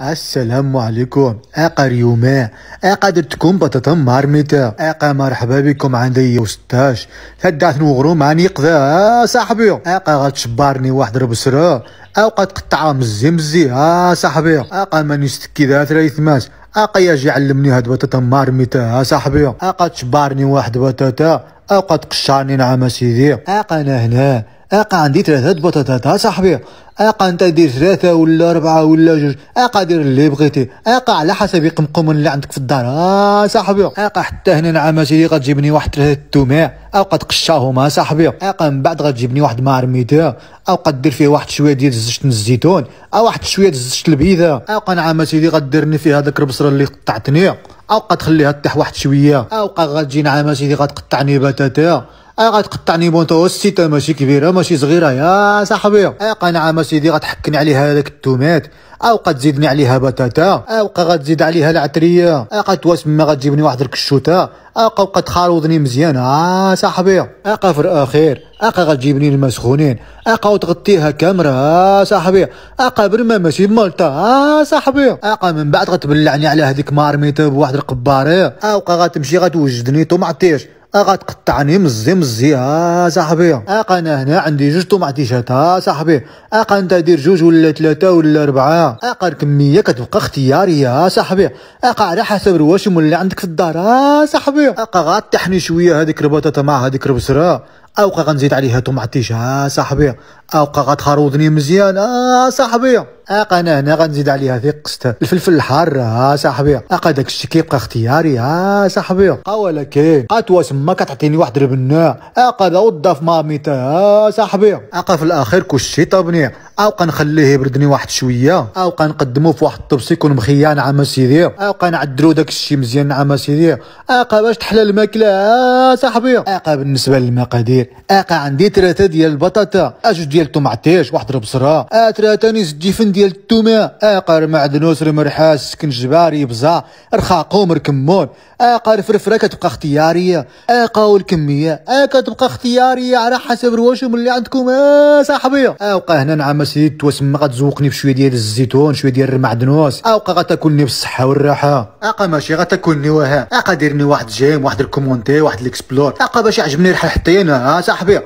السلام عليكم. اقا اليوم اقا درتكم بطاطا مارميتا. أقا مرحبا بكم عندي وستاش تدعت نوغرو مع نيقذا صاحبي. أقا غتشبرني واحد ربسرة. أو قد قطعها مزي مزي. ها صاحبي. أقا ماني ستكي ذات ريثماس أقا يجي علمني هاد بطاطا مارميتا. ها صاحبي. أقا تشبرني واحد بطاطا. قد قشرني نعم سيدي. أقا أنا هنا. أقا عندي ثلاثة بطاطات صاحبي. أقا أنت دير ثلاثة ولا أربعة ولا جوج. أقا دير اللي بغيتي. أقا على حسب يقمقم اللي عندك في الدار. آه صاحبي. أقا حتى هنا نعم سيدي غتجيبني واحد ثلاثة تومع أو قد قشاهم صاحبي. أقا من بعد غتجيبني واحد مارميتا قد دير فيه واحد شوية ديال زيت الزيتون. أو واحد شوية زيت البيضة. أقا نعم سيدي غديرني فيه هذاك البصره اللي قطعتني. أو قد تخليها تطيح واحد شوية. أو غتجي نعم سيدي غتقطعني بتاتا. آه غتقطعني متوسطه ماشي كبيره ماشي صغيرة يا صاحبي. آه قنعه سيدي غتحكني عليها هذاك التومات. أو تزيدني عليها بطاطا. أو غتزيد عليها العطرية. أو تواسم غتجيبني واحد الكشوتة. أو قد تخاروضني مزيان. آه صاحبي. اقا في الأخير اقا غتجيبني المسخونين. اقا وتغطيها كامرة. آه صاحبي. اقا برما ماشي مالطا آه صاحبي. اقا من بعد غتبلعني على هذيك مارميتا بواحد القباري أو غتمشي غتوجدني طوماطيش. غتقطعني مزي مزي ها صاحبي. اقا أنا هنا عندي جوج طوماطيشات ها صاحبي. أقا أنت دير جوج ولا ثلاثة ولا أربعة؟ أقا الكمية كتبقى اختيارية ها صاحبي. أقا على حسب الواشم اللي عندك في الدار ها صاحبي. أقا غطحني شوية هذيك البطاطا مع هذيك البصرة. اوقا غنزيد عليها طوماطيش ها صاحبي اوقا غتخروضني مزيان آه صاحبي. اقا أنا هنا غنزيد عليها ذيك قسط. الفلفل الحار ها صاحبي. أقا داك كيبقى اختياري ها صاحبي. اقا ولكن قاتوا تما كتعطيني واحد البناء أقا دا وضاف ماميتا ها صاحبي. أقا في الأخير كلشي طابني. اوقا نخليه يبردني واحد شوية. اوقا نقدمو في واحد الطبس يكون مخيان عام سيدي. اوقا نعدلو داك الشيء مزيان عام سيدي. أقا باش تحلى الماكلة ها صاحبي؟ أقا بالنسبة للمقادير. أقا عندي ثلاثة ديال البطاطا. أجوج ديال الطوماطيش واحد البصره ثلاثة نيس ديفن ديال التومة. أقا معدنوس رمرحاس سكن جباري بزا رخاقوم ركمون أقا الفرفرة كتبقى اختيارية. أقا والكمية. اقا تبقى اختيارية على حسب الواشم اللي عندكم آه صاحبي. اقا هنا نعم سيدي توسم غتزوقني بشوية ديال الزيتون شوية ديال المعدنوس. اقا غتاكلني بالصحة والراحة. أقا ماشي غتاكلني وها. أقا ديرني واحد جيم واحد الكومونتي واحد الإكسبلور. أقا باش يعجبني الحال حتى أنا صاحبي.